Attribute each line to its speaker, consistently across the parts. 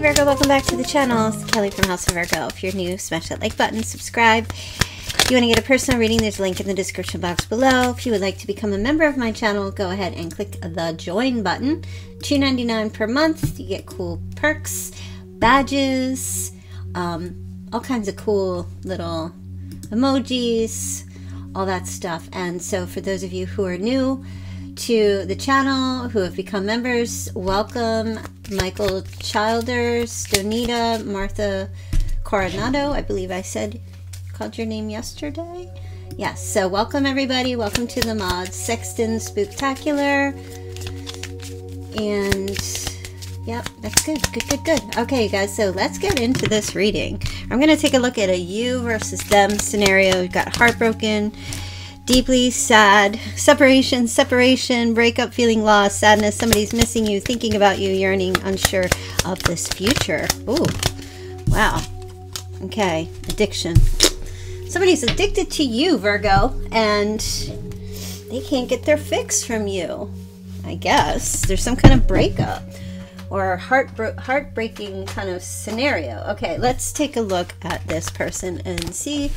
Speaker 1: Virgo, welcome back to the channel. It's Kelly from House of Virgo. If you're new, smash that like button, subscribe. If you want to get a personal reading, there's a link in the description box below. If you would like to become a member of my channel, go ahead and click the join button. $2.99 per month. You get cool perks, badges, um, all kinds of cool little emojis, all that stuff. And so for those of you who are new, to the channel who have become members. Welcome Michael Childers, Donita, Martha Coronado. I believe I said called your name yesterday. Yes, so welcome everybody. Welcome to the mod Sexton Spooktacular. And yep, that's good. Good, good, good. Okay, you guys, so let's get into this reading. I'm going to take a look at a you versus them scenario. We've got heartbroken deeply sad, separation, separation, breakup, feeling lost, sadness, somebody's missing you, thinking about you, yearning, unsure of this future. Ooh, wow. Okay, addiction. Somebody's addicted to you, Virgo, and they can't get their fix from you. I guess there's some kind of breakup or heart heartbreaking kind of scenario. Okay, let's take a look at this person and see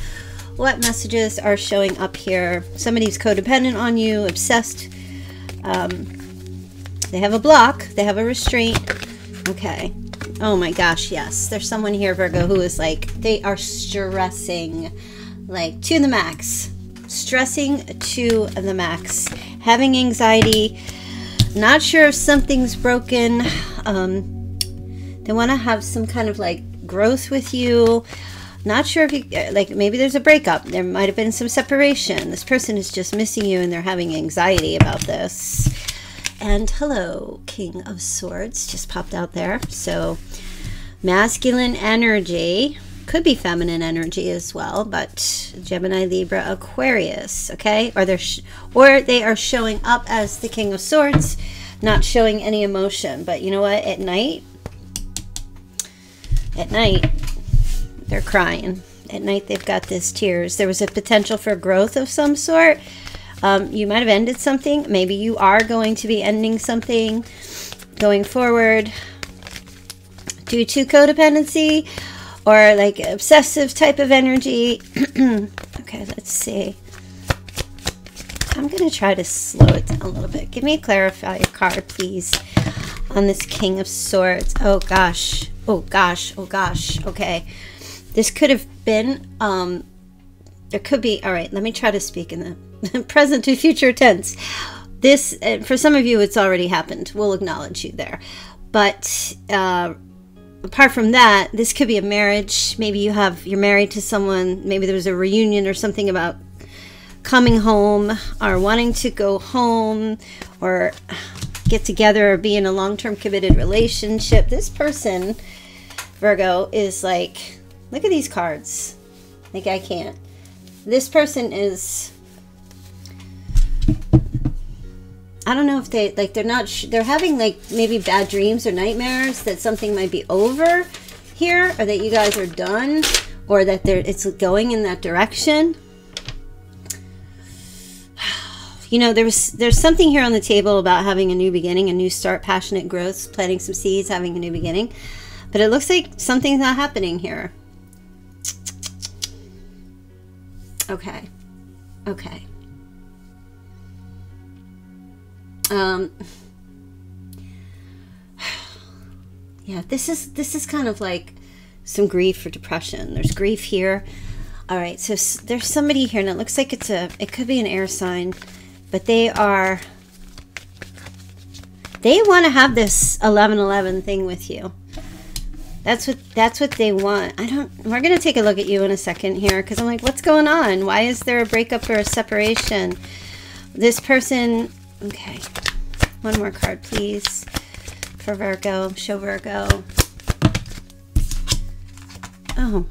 Speaker 1: what messages are showing up here. Somebody's codependent on you, obsessed. Um, they have a block. They have a restraint. Okay. Oh my gosh, yes. There's someone here, Virgo, who is like, they are stressing, like, to the max. Stressing to the max. Having anxiety. Not sure if something's broken. Um, they want to have some kind of, like, growth with you. Not sure if you, uh, like, maybe there's a breakup. There might have been some separation. This person is just missing you and they're having anxiety about this. And hello, King of Swords just popped out there. So, masculine energy could be feminine energy as well, but Gemini, Libra, Aquarius, okay? Or they're or they are showing up as the King of Swords, not showing any emotion. But you know what? At night, at night, they're crying. At night, they've got this tears. There was a potential for growth of some sort. Um, you might have ended something. Maybe you are going to be ending something going forward due to codependency or like obsessive type of energy. okay, let's see. I'm going to try to slow it down a little bit. Give me a clarifier card, please, on this King of Swords. Oh, gosh. Oh, gosh. Oh, gosh. Okay. This could have been, um, there could be, all right, let me try to speak in the present to future tense. This, uh, for some of you, it's already happened. We'll acknowledge you there. But uh, apart from that, this could be a marriage. Maybe you have, you're married to someone. Maybe there was a reunion or something about coming home or wanting to go home or get together or be in a long-term committed relationship. This person, Virgo, is like Look at these cards. Like I can't. This person is I don't know if they like they're not they're having like maybe bad dreams or nightmares that something might be over here or that you guys are done or that they it's going in that direction. You know, there's there's something here on the table about having a new beginning, a new start, passionate growth, planting some seeds, having a new beginning. But it looks like something's not happening here. Okay. Okay. Um Yeah, this is this is kind of like some grief for depression. There's grief here. All right, so there's somebody here and it looks like it's a it could be an air sign, but they are they want to have this 1111 thing with you. That's what that's what they want. I don't we're going to take a look at you in a second here cuz I'm like what's going on? Why is there a breakup or a separation? This person okay. One more card please for Virgo. Show Virgo. Oh.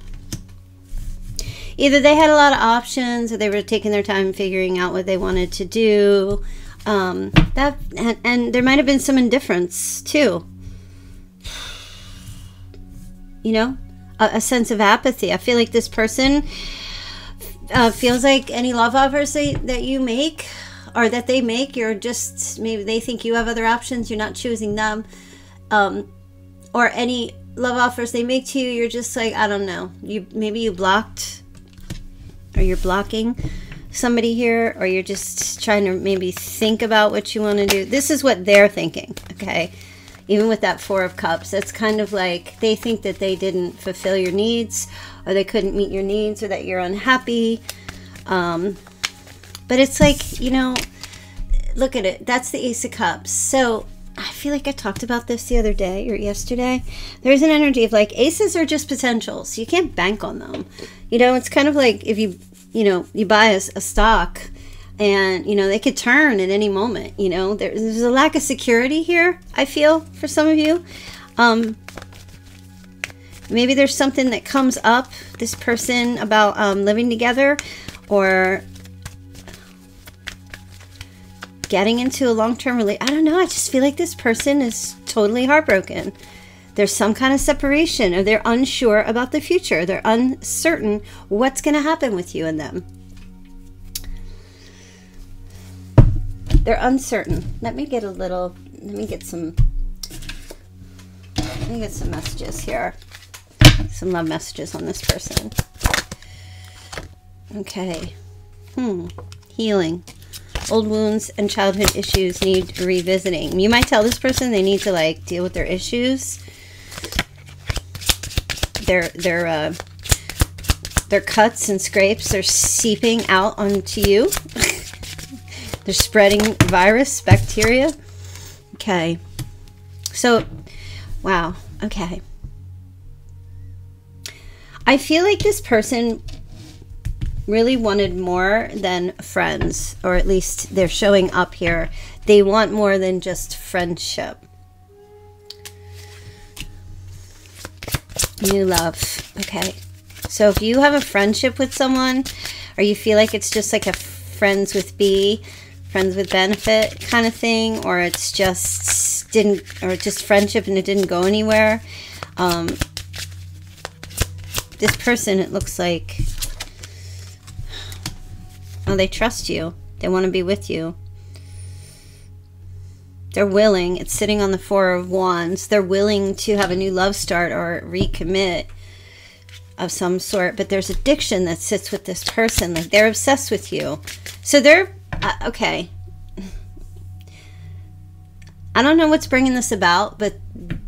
Speaker 1: Either they had a lot of options or they were taking their time figuring out what they wanted to do. Um, that and, and there might have been some indifference too you know, a, a sense of apathy. I feel like this person uh, feels like any love offers they, that you make or that they make, you're just maybe they think you have other options, you're not choosing them. Um, or any love offers they make to you, you're just like, I don't know. You maybe you blocked or you're blocking somebody here or you're just trying to maybe think about what you want to do. This is what they're thinking, okay? Even with that 4 of cups, it's kind of like they think that they didn't fulfill your needs or they couldn't meet your needs or that you're unhappy. Um but it's like, you know, look at it. That's the Ace of Cups. So I feel like I talked about this the other day or yesterday. There's an energy of like aces are just potentials. You can't bank on them. You know, it's kind of like if you, you know, you buy a, a stock and, you know, they could turn at any moment. You know, there, there's a lack of security here, I feel, for some of you. Um, maybe there's something that comes up, this person about um, living together or getting into a long-term relationship. I don't know. I just feel like this person is totally heartbroken. There's some kind of separation, or they're unsure about the future. They're uncertain what's going to happen with you and them. They're uncertain. Let me get a little. Let me get some. Let me get some messages here. Some love messages on this person. Okay. Hmm. Healing old wounds and childhood issues need revisiting. You might tell this person they need to like deal with their issues. Their their uh, their cuts and scrapes are seeping out onto you. They're spreading virus, bacteria. Okay. So, wow. Okay. I feel like this person really wanted more than friends, or at least they're showing up here. They want more than just friendship. New love. Okay. So if you have a friendship with someone, or you feel like it's just like a friends with B, friends with benefit kind of thing, or it's just didn't, or just friendship and it didn't go anywhere. Um, this person, it looks like Oh, they trust you. They want to be with you. They're willing. It's sitting on the Four of Wands. They're willing to have a new love start or recommit of some sort. But there's addiction that sits with this person. Like they're obsessed with you. So they're, uh, okay. I don't know what's bringing this about, but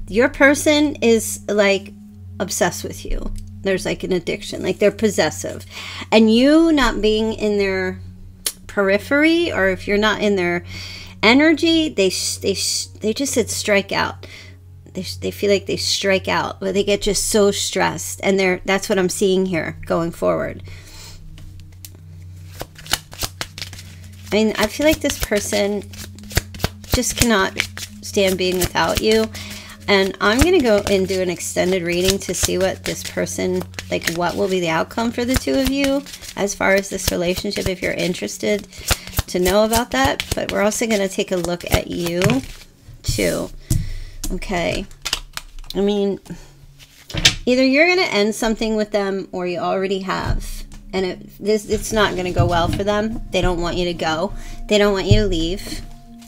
Speaker 1: your person is like obsessed with you. There's like an addiction. Like they're possessive. And you not being in their periphery or if you're not in their energy they they they just said strike out. They, they feel like they strike out but they get just so stressed. And they're that's what i'm seeing here going forward i mean i feel like this person just cannot stand being without you and I'm going to go and do an extended reading to see what this person, like what will be the outcome for the two of you as far as this relationship if you're interested to know about that. But we're also going to take a look at you too. Okay. I mean, either you're going to end something with them or you already have. And it, this, it's not going to go well for them. They don't want you to go. They don't want you to leave.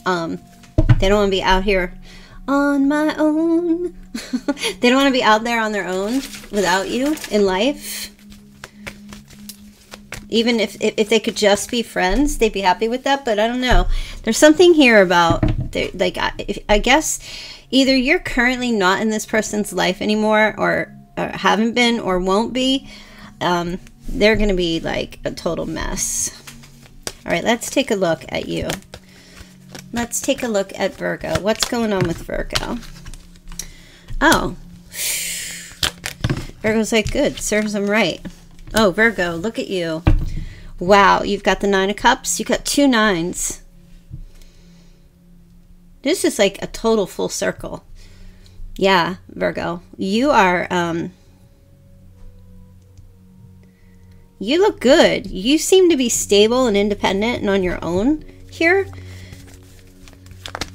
Speaker 1: Um, they don't want to be out here on my own. they don't want to be out there on their own without you in life. Even if, if, if they could just be friends, they'd be happy with that. But I don't know. There's something here about, like, I, if, I guess either you're currently not in this person's life anymore or, or haven't been or won't be. Um, they're going to be like a total mess. All right, let's take a look at you. Let's take a look at Virgo. What's going on with Virgo? Oh. Virgo's like, good, serves them right. Oh, Virgo, look at you. Wow, you've got the Nine of Cups. You got two nines. This is like a total full circle. Yeah, Virgo. You are, um, you look good. You seem to be stable and independent and on your own here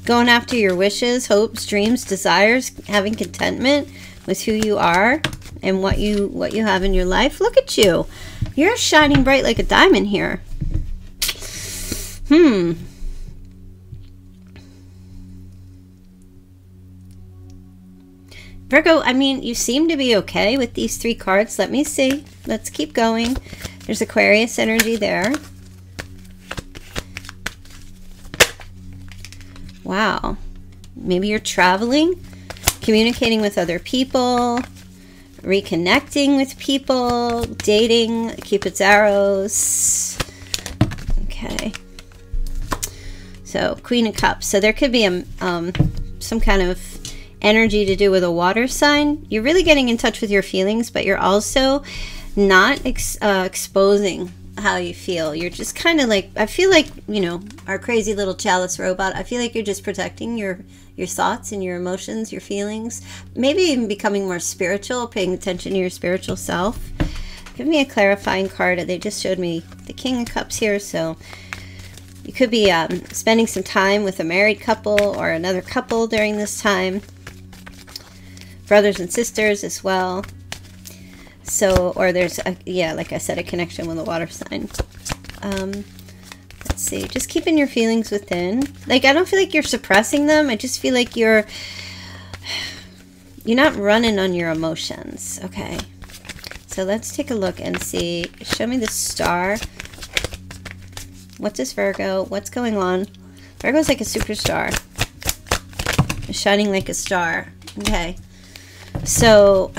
Speaker 1: going after your wishes, hopes, dreams, desires, having contentment with who you are and what you what you have in your life. Look at you. You're shining bright like a diamond here. Hmm. Virgo, I mean, you seem to be okay with these three cards. Let me see. Let's keep going. There's Aquarius energy there. Wow. Maybe you're traveling, communicating with other people, reconnecting with people, dating, Cupid's arrows. Okay. So, Queen of Cups. So there could be a, um, some kind of energy to do with a water sign. You're really getting in touch with your feelings, but you're also not ex uh, exposing how you feel. You're just kind of like I feel like you know our crazy little chalice robot. I feel like you're just protecting your your thoughts and your emotions, your feelings. Maybe even becoming more spiritual, paying attention to your spiritual self. Give me a clarifying card. They just showed me the King of Cups here, so you could be um, spending some time with a married couple or another couple during this time. Brothers and sisters as well. So, or there's, a, yeah, like I said, a connection with a water sign. Um, let's see, just keeping your feelings within. Like, I don't feel like you're suppressing them. I just feel like you're, you're not running on your emotions. Okay. So let's take a look and see. Show me the star. What's this Virgo? What's going on? Virgo's like a superstar. Shining like a star. Okay. So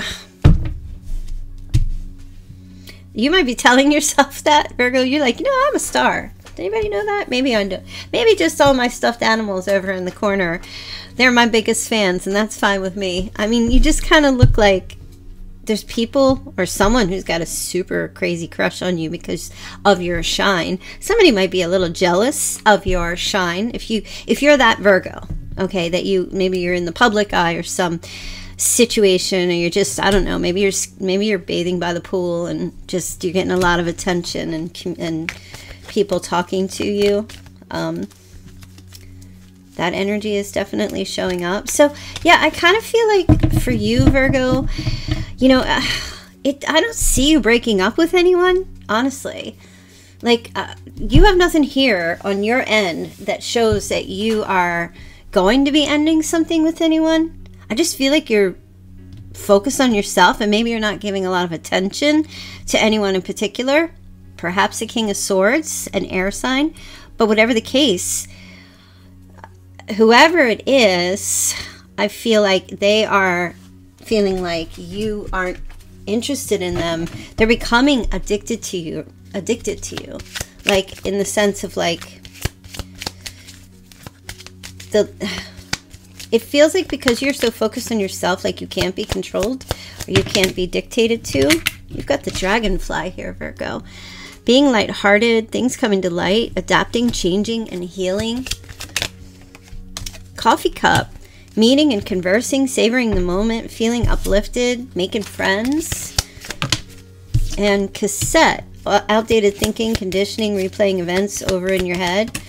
Speaker 1: you might be telling yourself that, Virgo. You're like, you know, I'm a star. Does anybody know that? Maybe I do. Maybe just all my stuffed animals over in the corner. They're my biggest fans, and that's fine with me. I mean, you just kind of look like there's people or someone who's got a super crazy crush on you because of your shine. Somebody might be a little jealous of your shine if you if you're that Virgo, okay, that you maybe you're in the public eye or some situation or you're just I don't know maybe you're maybe you're bathing by the pool and just you're getting a lot of attention and and people talking to you. Um, that energy is definitely showing up. So yeah I kind of feel like for you Virgo you know uh, it I don't see you breaking up with anyone honestly. Like uh, you have nothing here on your end that shows that you are going to be ending something with anyone I just feel like you're focused on yourself and maybe you're not giving a lot of attention to anyone in particular. Perhaps a King of Swords, an air sign. But whatever the case, whoever it is, I feel like they are feeling like you aren't interested in them. They're becoming addicted to you, addicted to you. Like in the sense of like the it feels like because you're so focused on yourself, like you can't be controlled or you can't be dictated to. You've got the dragonfly here, Virgo. Being lighthearted, things coming to light, adapting, changing, and healing. Coffee cup. Meeting and conversing, savoring the moment, feeling uplifted, making friends. And cassette. Uh, outdated thinking, conditioning, replaying events over in your head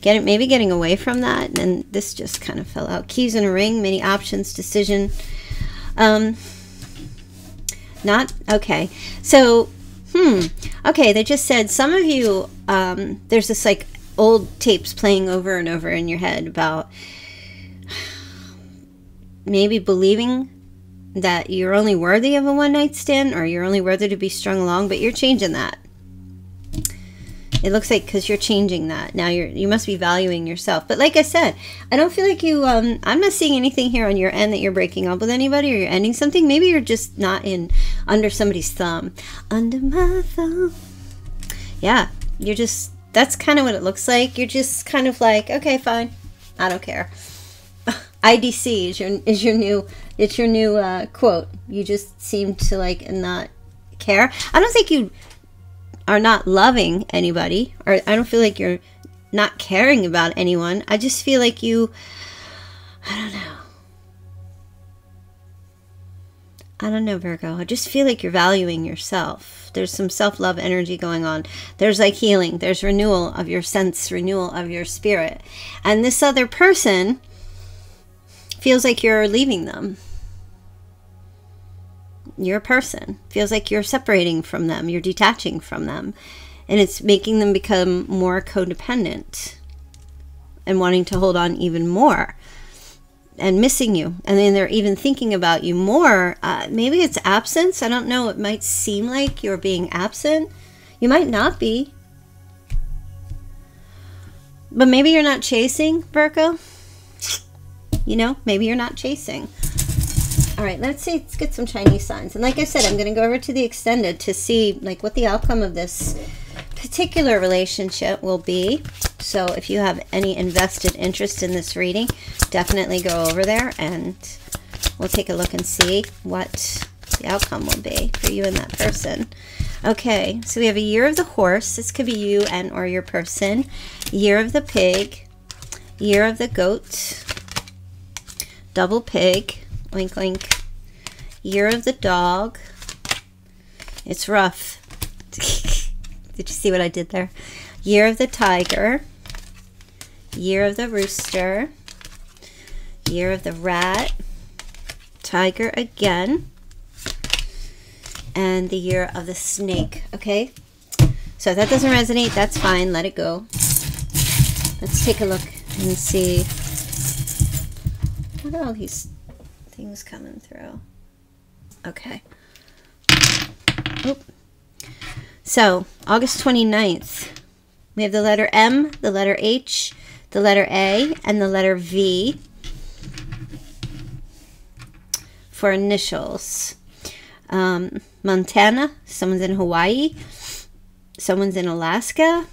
Speaker 1: getting maybe getting away from that and this just kind of fell out. Keys in a ring many options decision. Um not okay. So hmm okay they just said some of you um there's this like old tapes playing over and over in your head about maybe believing that you're only worthy of a one night stand or you're only worthy to be strung along but you're changing that it looks like because you're changing that. Now you're you must be valuing yourself. But like i said i don't feel like you um i'm not seeing anything here on your end that you're breaking up with anybody or you're ending something. Maybe you're just not in under somebody's thumb. Under my thumb. Yeah you're just that's kind of what it looks like. You're just kind of like okay fine. I don't care. Idc is your is your new it's your new uh, quote. You just seem to like not care. I don't think you are not loving anybody, or I don't feel like you're not caring about anyone. I just feel like you, I don't know. I don't know, Virgo. I just feel like you're valuing yourself. There's some self love energy going on. There's like healing, there's renewal of your sense, renewal of your spirit. And this other person feels like you're leaving them you're a person. Feels like you're separating from them, you're detaching from them. And it's making them become more codependent and wanting to hold on even more. and missing you. And then they're even thinking about you more. Uh, maybe it's absence. I don't know. It might seem like you're being absent. You might not be. But maybe you're not chasing virgo. You know maybe you're not chasing all right let's see let's get some chinese signs and like i said i'm going to go over to the extended to see like what the outcome of this particular relationship will be. So if you have any invested interest in this reading, definitely go over there and we'll take a look and see what the outcome will be for you and that person. Okay, so we have a year of the horse. This could be you and or your person. Year of the pig. Year of the goat. Double pig. Link, link. Year of the dog. It's rough. Did you see what I did there? Year of the Tiger. Year of the Rooster. Year of the Rat. Tiger again. And the Year of the Snake. Okay? So if that doesn't resonate, that's fine. Let it go. Let's take a look and see. All these things coming through? Okay. Oop. So, August 29th, we have the letter M, the letter H, the letter A, and the letter V for initials. Um, Montana, someone's in Hawaii, someone's in Alaska,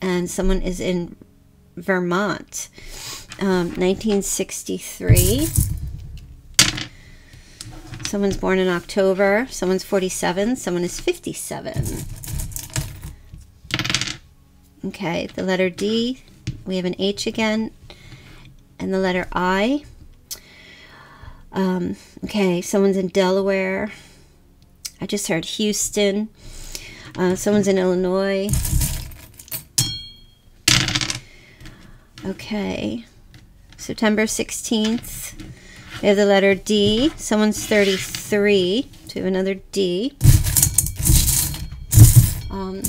Speaker 1: and someone is in Vermont. Um, 1963. Someone's born in October. Someone's 47. Someone is 57. Okay, the letter D. We have an H again. And the letter I. Um, okay, someone's in Delaware. I just heard Houston. Uh, someone's in Illinois. Okay. September 16th. We have the letter D. Someone's 33. So we have another D. Um,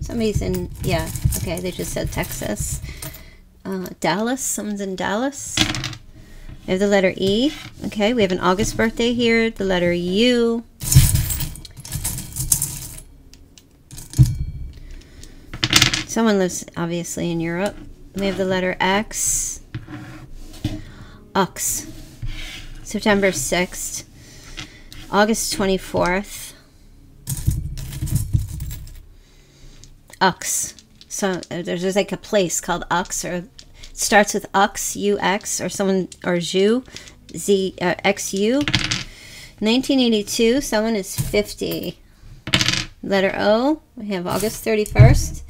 Speaker 1: somebody's in, yeah, okay, they just said Texas. Uh, Dallas, someone's in Dallas. We have the letter E. Okay, we have an August birthday here. The letter U. Someone lives, obviously, in Europe. We have the letter X. Ux. September 6th. August 24th. Ux. So uh, there's, there's like a place called Ux, or starts with Ux, UX, or someone, or Ju, Z, uh, XU. 1982, someone is 50. Letter O, we have August 31st.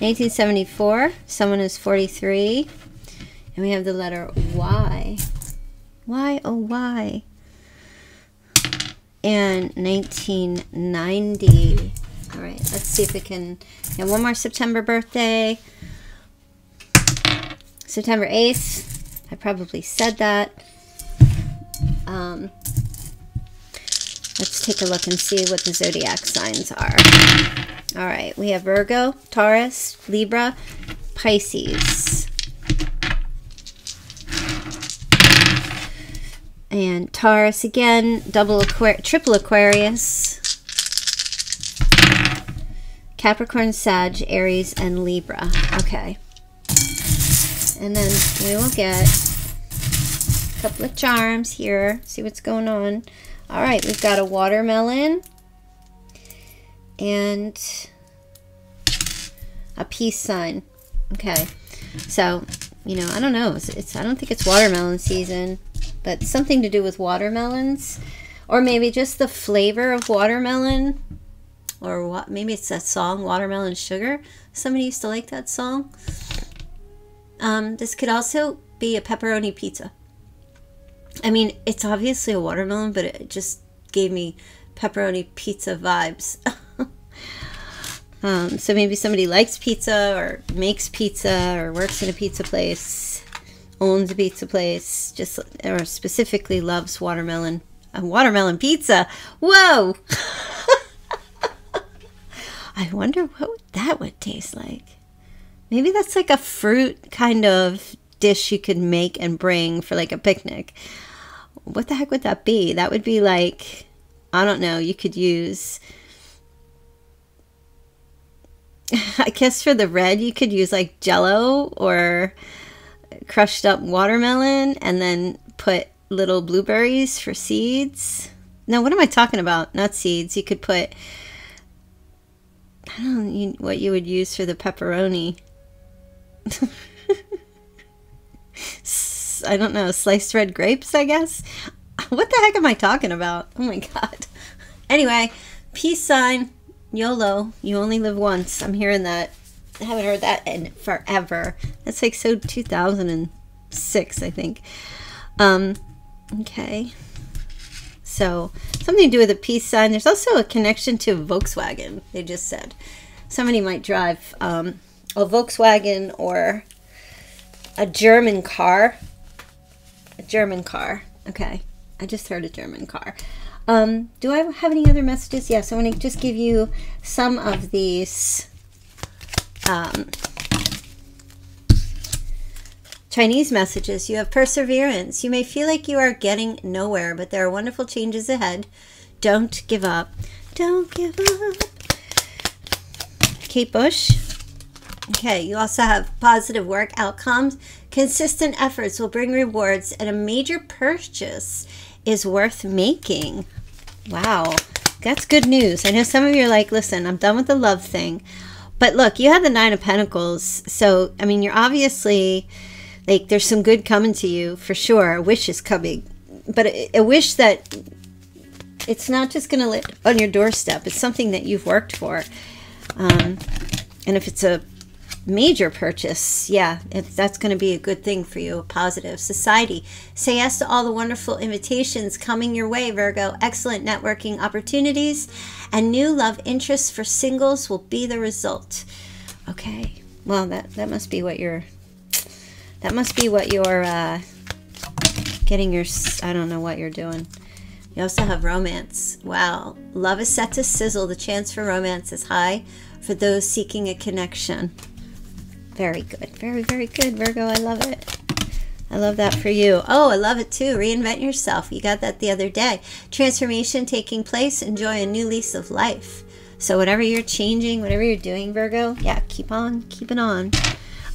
Speaker 1: 1974, someone is 43. And we have the letter Y. Y, oh, Y. And 1990. All right, let's see if we can. Yeah, one more September birthday. September 8th. I probably said that. Um, let's take a look and see what the zodiac signs are. All right, we have Virgo, Taurus, Libra, Pisces. And Taurus again, double triple Aquarius. Capricorn, Sag, Aries, and Libra. Okay. And then we will get a couple of charms here. See what's going on. All right, we've got a watermelon and a peace sign. Okay. So, you know, I don't know. It's, it's I don't think it's watermelon season but something to do with watermelons. Or maybe just the flavor of watermelon. Or what maybe it's that song watermelon sugar. Somebody used to like that song. Um, this could also be a pepperoni pizza. I mean it's obviously a watermelon but it just gave me pepperoni pizza vibes. Um, so maybe somebody likes pizza or makes pizza or works in a pizza place owns a pizza place, just or specifically loves watermelon. A watermelon pizza. Whoa! I wonder what that would taste like. Maybe that's like a fruit kind of dish you could make and bring for like a picnic. What the heck would that be? That would be like, I don't know, you could use. I guess for the red, you could use like jello or crushed up watermelon and then put little blueberries for seeds. No, what am I talking about? Not seeds. You could put, I don't know what you would use for the pepperoni. I don't know, sliced red grapes, I guess. What the heck am I talking about? Oh my god. Anyway, peace sign, YOLO, you only live once. I'm hearing that. I haven't heard that in forever. That's like so 2006, I think. Um, okay. So, something to do with a peace sign. There's also a connection to Volkswagen, they just said. Somebody might drive um, a Volkswagen or a German car. A German car. Okay. I just heard a German car. Um, do I have any other messages? Yes, I want to just give you some of these um, Chinese messages. You have perseverance. You may feel like you are getting nowhere, but there are wonderful changes ahead. Don't give up. Don't give up. Kate Bush. Okay, you also have positive work outcomes. Consistent efforts will bring rewards, and a major purchase is worth making. Wow, that's good news. I know some of you are like, listen, I'm done with the love thing. But look, you have the Nine of Pentacles. So, I mean, you're obviously like, there's some good coming to you for sure. A wish is coming. But a, a wish that it's not just going to live on your doorstep, it's something that you've worked for. Um, and if it's a major purchase, yeah, that's going to be a good thing for you, a positive. Society, say yes to all the wonderful invitations coming your way, Virgo. Excellent networking opportunities and new love interests for singles will be the result. Okay, well, that, that must be what you're, that must be what you're uh, getting your, I don't know what you're doing. You also have romance. Wow. Love is set to sizzle. The chance for romance is high for those seeking a connection. Very good. Very, very good, Virgo. I love it. I love that for you. Oh, I love it too. Reinvent yourself. You got that the other day. Transformation taking place. Enjoy a new lease of life. So whatever you're changing, whatever you're doing, Virgo, yeah, keep on keeping on.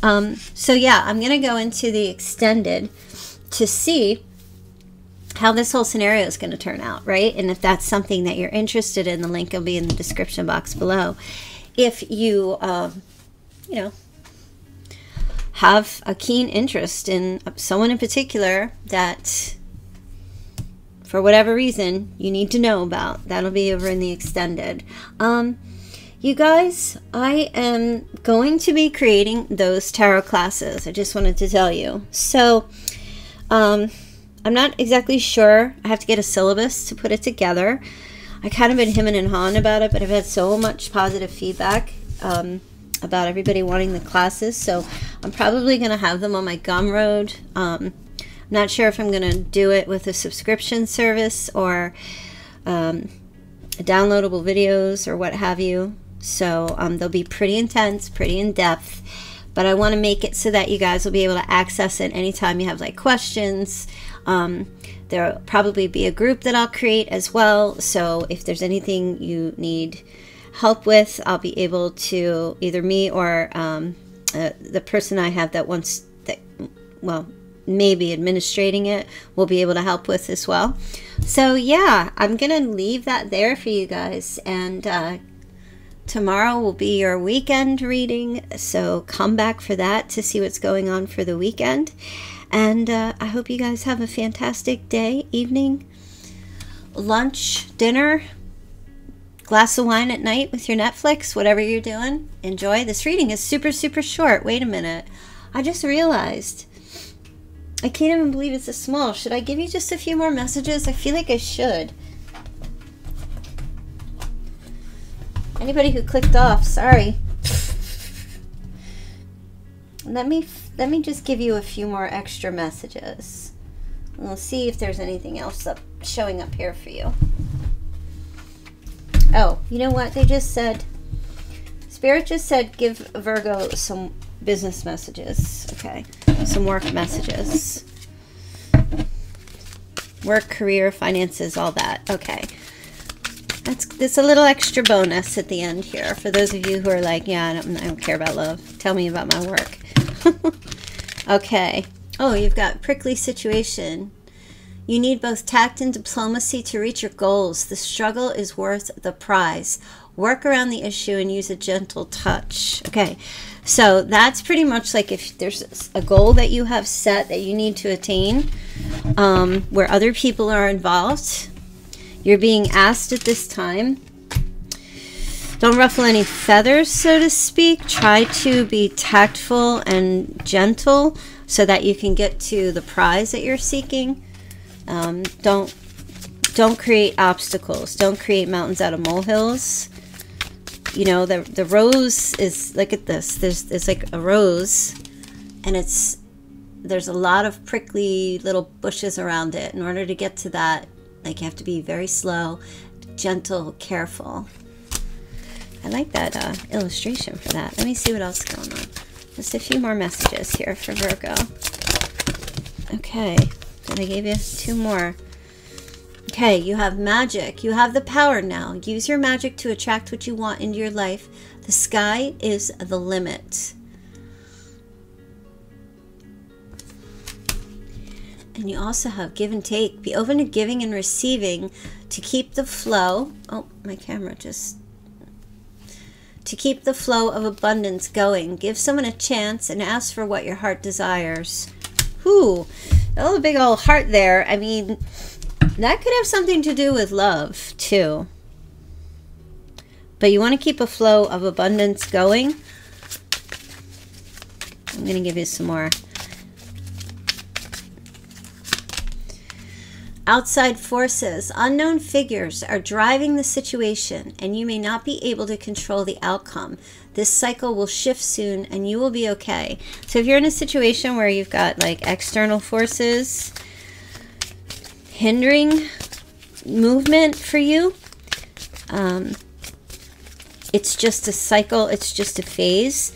Speaker 1: Um, so yeah, I'm going to go into the extended to see how this whole scenario is going to turn out, right? And if that's something that you're interested in, the link will be in the description box below. If you, um, you know, have a keen interest in someone in particular that for whatever reason you need to know about. That'll be over in the extended. Um you guys i am going to be creating those tarot classes. I just wanted to tell you. So um i'm not exactly sure. I have to get a syllabus to put it together. I kind of been him and hawing about it but i've had so much positive feedback um about everybody wanting the classes. So I'm probably going to have them on my Gumroad. Um, I'm not sure if I'm going to do it with a subscription service or um, downloadable videos or what have you. So um, they'll be pretty intense, pretty in depth. But I want to make it so that you guys will be able to access it anytime you have like questions. Um, there'll probably be a group that I'll create as well. So if there's anything you need help with, I'll be able to either me or um, uh, the person I have that wants that, well, maybe administrating it will be able to help with as well. So yeah, I'm gonna leave that there for you guys, and uh, tomorrow will be your weekend reading. So come back for that to see what's going on for the weekend. And uh, I hope you guys have a fantastic day, evening, lunch, dinner, glass of wine at night with your Netflix, whatever you're doing. Enjoy. This reading is super, super short. Wait a minute. I just realized. I can't even believe it's a small. Should I give you just a few more messages? I feel like I should. Anybody who clicked off, sorry. Let me let me just give you a few more extra messages. We'll see if there's anything else up showing up here for you. Oh, you know what? They just said, Spirit just said give Virgo some business messages. Okay. Some work messages. Work, career, finances, all that. Okay. That's, that's a little extra bonus at the end here for those of you who are like, yeah, I don't, I don't care about love. Tell me about my work. okay. Oh, you've got prickly situation. You need both tact and diplomacy to reach your goals. The struggle is worth the prize. Work around the issue and use a gentle touch. Okay, so that's pretty much like if there's a goal that you have set that you need to attain um, where other people are involved, you're being asked at this time. Don't ruffle any feathers, so to speak. Try to be tactful and gentle so that you can get to the prize that you're seeking. Um, don't don't create obstacles. Don't create mountains out of molehills. You know the the rose is look at this. There's it's like a rose and it's there's a lot of prickly little bushes around it. In order to get to that like you have to be very slow gentle careful. I like that uh, illustration for that. Let me see what else is going on. Just a few more messages here for Virgo. Okay and I gave you two more Okay, you have magic. You have the power now. Use your magic to attract what you want into your life. The sky is the limit. And you also have give and take. Be open to giving and receiving to keep the flow. Oh, my camera just. To keep the flow of abundance going. Give someone a chance and ask for what your heart desires. Whew. Oh, big old heart there. I mean, that could have something to do with love, too. But you want to keep a flow of abundance going. I'm going to give you some more. Outside forces, unknown figures are driving the situation, and you may not be able to control the outcome. This cycle will shift soon, and you will be okay. So, if you're in a situation where you've got like external forces, hindering movement for you. Um, it's just a cycle. It's just a phase.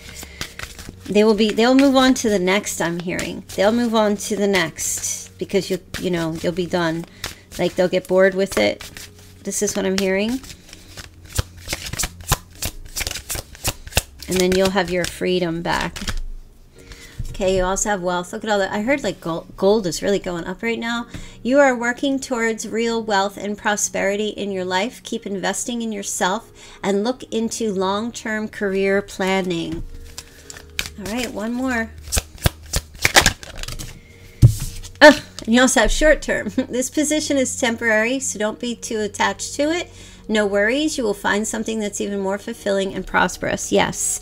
Speaker 1: They will be. They'll move on to the next. I'm hearing. They'll move on to the next because you you know you'll be done. Like they'll get bored with it. This is what I'm hearing. And then you'll have your freedom back. Okay, you also have wealth. Look at all that. I heard like gold, gold is really going up right now. You are working towards real wealth and prosperity in your life. Keep investing in yourself and look into long term career planning. All right, one more. Oh, and you also have short term. this position is temporary, so don't be too attached to it. No worries, you will find something that's even more fulfilling and prosperous. Yes.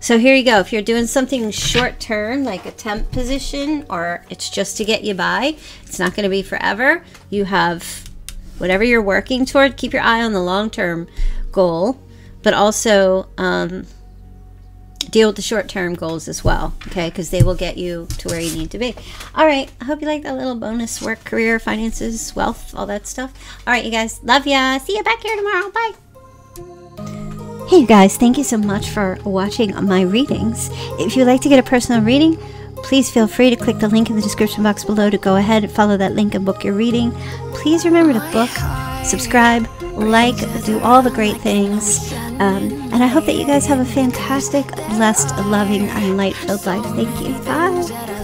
Speaker 1: So here you go. If you're doing something short term, like a temp position, or it's just to get you by, it's not going to be forever. You have whatever you're working toward. Keep your eye on the long term goal, but also um, deal with the short term goals as well, okay? Because they will get you to where you need to be. All right. I hope you like that little bonus work, career, finances, wealth, all that stuff. All right, you guys. Love ya. See you back here tomorrow. Bye. Hey you guys, thank you so much for watching my readings. If you'd like to get a personal reading, please feel free to click the link in the description box below to go ahead and follow that link and book your reading. Please remember to book, subscribe, like, do all the great things. Um, and I hope that you guys have a fantastic, blessed, loving, and light filled life. Thank you. Bye.